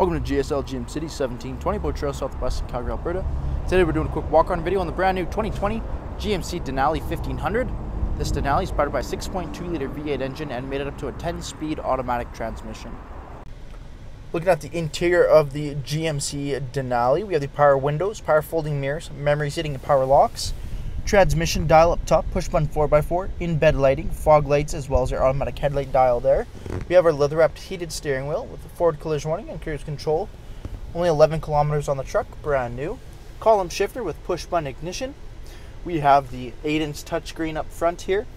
Welcome to GSL GM City 1720 Bow Trail Southwest Calgary, Alberta. Today we're doing a quick walk-on video on the brand new 2020 GMC Denali 1500. This Denali is powered by a 6.2 liter V8 engine and made it up to a 10-speed automatic transmission. Looking at the interior of the GMC Denali, we have the power windows, power folding mirrors, memory seating, and power locks. Transmission dial up top, push button 4x4, in bed lighting, fog lights, as well as your automatic headlight dial there. We have our leather wrapped heated steering wheel with forward collision warning and cruise control. Only 11 kilometers on the truck, brand new. Column shifter with push button ignition. We have the 8 inch touchscreen up front here.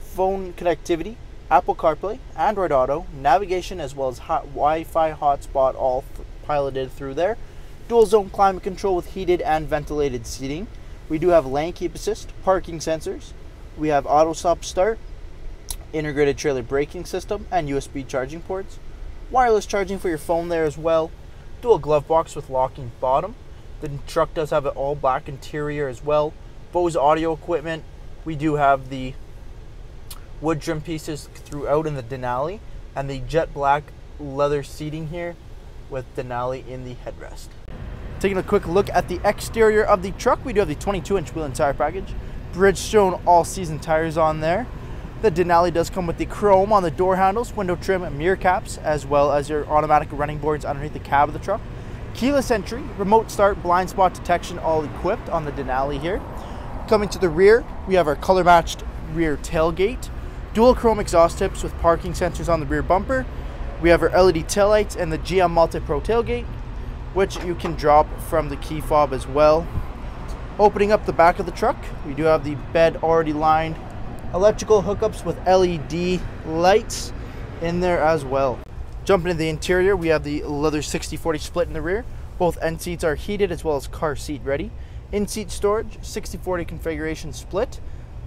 Phone connectivity, Apple CarPlay, Android Auto, navigation, as well as hot Wi Fi hotspot all piloted through there. Dual zone climate control with heated and ventilated seating. We do have lane keep assist, parking sensors. We have auto stop start, integrated trailer braking system, and USB charging ports. Wireless charging for your phone there as well. Dual glove box with locking bottom. The truck does have an all black interior as well. Bose audio equipment. We do have the wood trim pieces throughout in the Denali and the jet black leather seating here with Denali in the headrest. Taking a quick look at the exterior of the truck, we do have the 22 inch wheel and tire package. Bridgestone all season tires on there. The Denali does come with the chrome on the door handles, window trim, and mirror caps, as well as your automatic running boards underneath the cab of the truck. Keyless entry, remote start, blind spot detection, all equipped on the Denali here. Coming to the rear, we have our color matched rear tailgate, dual chrome exhaust tips with parking sensors on the rear bumper. We have our LED taillights and the GM Multi Pro tailgate which you can drop from the key fob as well. Opening up the back of the truck, we do have the bed already lined. Electrical hookups with LED lights in there as well. Jumping into the interior, we have the leather 60-40 split in the rear. Both end seats are heated as well as car seat ready. In-seat storage, 60-40 configuration split.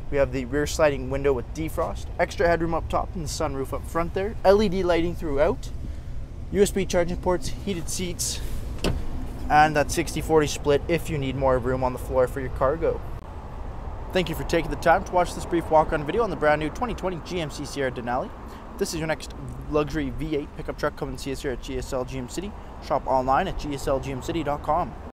We have the rear sliding window with defrost, extra headroom up top and the sunroof up front there. LED lighting throughout. USB charging ports, heated seats, and that 60-40 split if you need more room on the floor for your cargo. Thank you for taking the time to watch this brief walk-on video on the brand new 2020 GMC Sierra Denali. this is your next luxury V8 pickup truck. Come and see us here at GSL GM City. Shop online at gslgmcity.com.